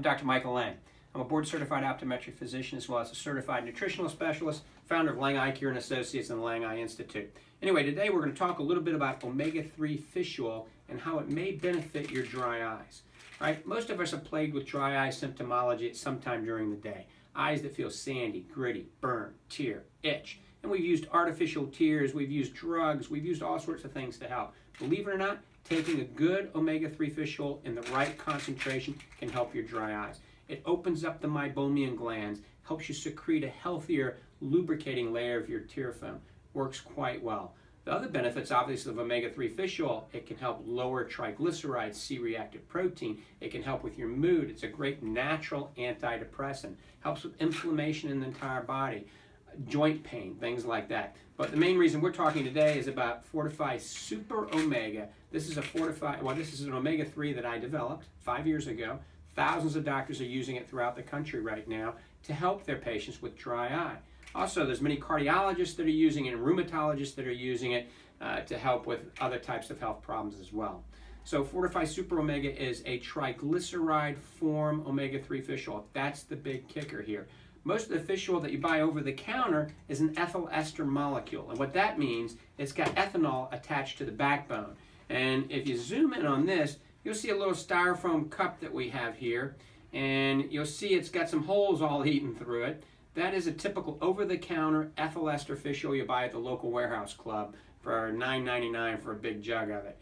I'm Dr. Michael Lange. I'm a board certified optometric physician as well as a certified nutritional specialist, founder of Lange Eye Care and Associates and the Lange Eye Institute. Anyway, today we're going to talk a little bit about omega-3 fish oil and how it may benefit your dry eyes. Right? Most of us are plagued with dry eye symptomology at some time during the day. Eyes that feel sandy, gritty, burn, tear, itch. And we've used artificial tears, we've used drugs, we've used all sorts of things to help. Believe it or not, taking a good omega-3 fish oil in the right concentration can help your dry eyes. It opens up the meibomian glands, helps you secrete a healthier lubricating layer of your tear film. Works quite well. The other benefits, obviously, of omega-3 fish oil, it can help lower triglycerides, C-reactive protein. It can help with your mood. It's a great natural antidepressant. Helps with inflammation in the entire body, joint pain, things like that. But the main reason we're talking today is about Fortifeye Super Omega. This is a Fortifeye, well, this is an omega-3 that I developed five years ago. Thousands of doctors are using it throughout the country right now to help their patients with dry eye. Also, there's many cardiologists that are using it and rheumatologists that are using it uh, to help with other types of health problems as well. So Fortifeye Super Omega is a triglyceride form omega-3 fish oil. That's the big kicker here. Most of the fish oil that you buy over the counter is an ethyl ester molecule. And what that means, it's got ethanol attached to the backbone. And if you zoom in on this, you'll see a little styrofoam cup that we have here. And you'll see it's got some holes all eaten through it. That is a typical over-the-counter ethyl ester fish oil you buy at the local warehouse club for $9.99 for a big jug of it.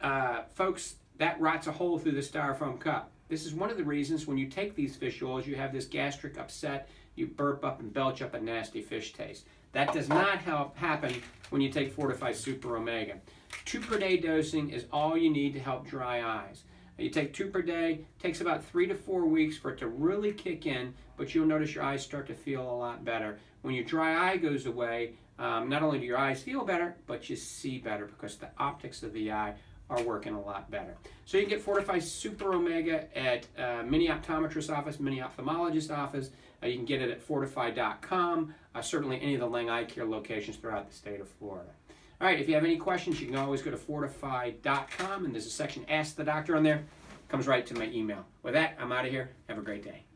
Uh, folks, that rots a hole through the styrofoam cup. This is one of the reasons when you take these fish oils, you have this gastric upset, you burp up and belch up a nasty fish taste. That does not help happen when you take Fortifeye Super Omega. Two per day dosing is all you need to help dry eyes. You take two per day, takes about three to four weeks for it to really kick in, but you'll notice your eyes start to feel a lot better. When your dry eye goes away, um, not only do your eyes feel better, but you see better because the optics of the eye are working a lot better. So you can get Fortifeye Super Omega at uh, optometrist office, many ophthalmologist office. Uh, you can get it at fortifeye.com, uh, certainly any of the Lange Eye Care locations throughout the state of Florida. All right, if you have any questions, you can always go to fortifeye.com, and there's a section Ask the Doctor on there. Comes right to my email. With that, I'm out of here. Have a great day.